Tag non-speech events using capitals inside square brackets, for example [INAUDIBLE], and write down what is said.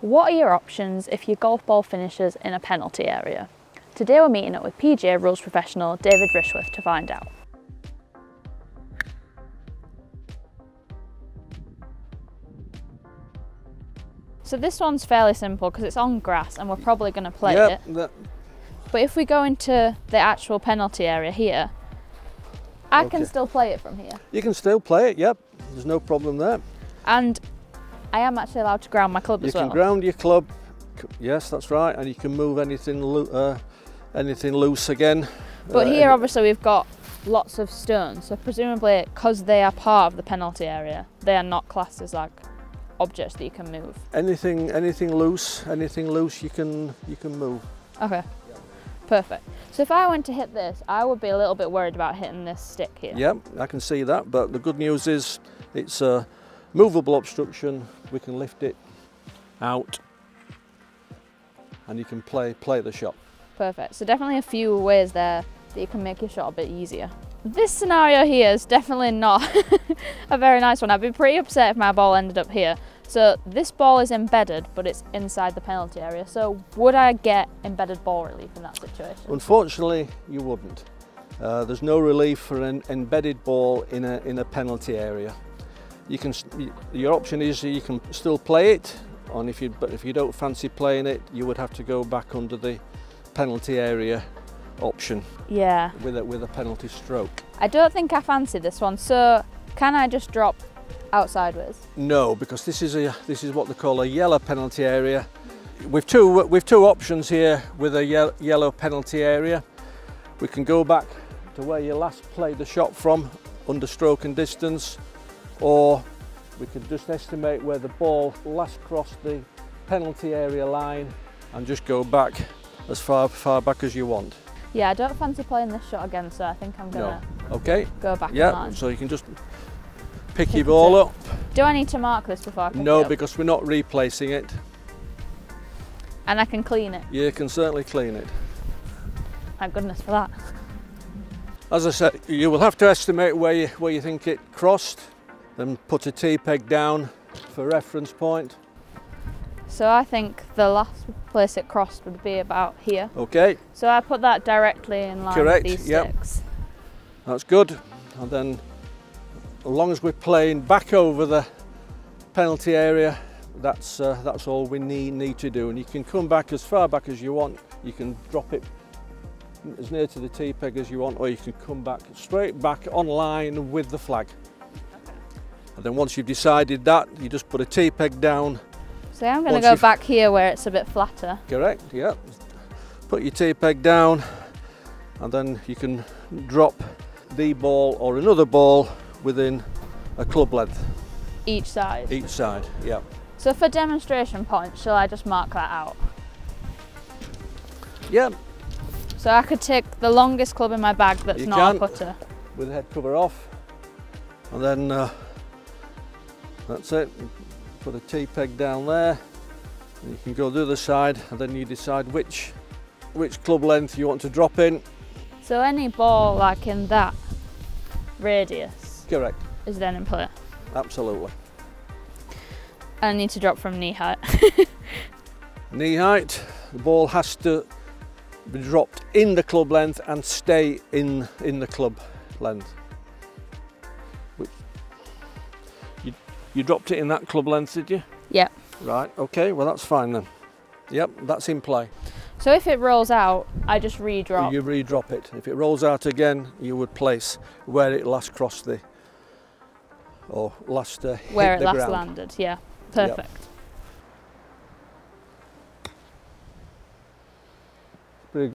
What are your options if your golf ball finishes in a penalty area? Today we're meeting up with PGA rules professional David Rishworth to find out. So this one's fairly simple because it's on grass and we're probably going to play yep, it. that- But if we go into the actual penalty area here, I can still play it from here. you can still play it, yep. There's no problem there. And I am actually allowed to ground my club You as can ground your club, yes, that's right, and you can move anything, loo- uh, anything loose again. But Uh, here, obviously, we've got lots of stones. So presumably, because they are part of the penalty area, they are not classed as like objects that you can move. anything, anything loose, anything loose, you can, you can move. Okay. Perfect. So if I went to hit this, I would be a little bit worried about hitting this stick here. Yep, I can see that. But the good news is, it's a movable obstruction. We can lift it out, and you can play play the shot. Perfect. So definitely a few ways there that you can make your shot a bit easier. This scenario here is definitely not [LAUGHS] a very nice one. I'd be pretty upset if my ball ended up here. So this ball is embedded, but it's inside the penalty area. So would I get embedded ball relief in that situation? Unfortunately, you wouldn't. Uh, there's no relief for an embedded ball in a in a penalty area. You can your option is you can still play it, and if you but if you don't fancy playing it, you would have to go back under the penalty area option Yeah. with a with a penalty stroke. I don't think I fancy this one. So can I just drop out sideways? No, because this is a this is what they call a yellow penalty area. We've two we've two options here with a ye- yellow penalty area. We can go back to where you last played the shot from, under stroke and distance, or we could just estimate where the ball last crossed the penalty area line and just go back as far far back as you want. Yeah, I don't fancy playing this shot again, so I think I'm gonna no. Okay. go back Yeah. So you can just pick Pick your ball up. Do I need to mark this before I pick No, because we're not replacing it. And I can clean it. Yeah, you can certainly clean it. Thank goodness for that. As I said, you will have to estimate where you, where you think it crossed, then put a T-peg down for reference point. So I think the last place it crossed would be about here. Okay, So I put that directly in line Correct, with these yep. sticks. that's good. And then, as long as we're playing back over the penalty area, that's uh, that's all we need need to do. And you can come back as far back as you want. You can drop it as near to the T-peg as you want, or you can come back straight back on line with the flag. And then once you've decided that, you just put a T-peg down So I'm going to go you've- back here where it's a bit flatter. Correct, yeah. Put your T-peg down and then you can drop the ball or another ball within a club length Each side. each side, yeah. So for demonstration points, shall I just mark that out? Yeah, So I could take the longest club in my bag that's You not can. a putter. with the head cover off and then uh, that's it. Put a T-peg down there and you can go the other side and then you decide which which club length you want to drop in. So any ball like in that radius Correct, is then in play. absolutely. I need to drop from knee height. [LAUGHS] Knee height, the ball has to be dropped in the club length and stay in in the club length. You, dropped it in that club length, did you? Yep. Right, okay, well that's fine then. Yep, that's in play. So if it rolls out, I just re-drop. You re-drop it. If it rolls out again, you would place where it last crossed the, or last uh, where it last ground. landed. Yeah, perfect.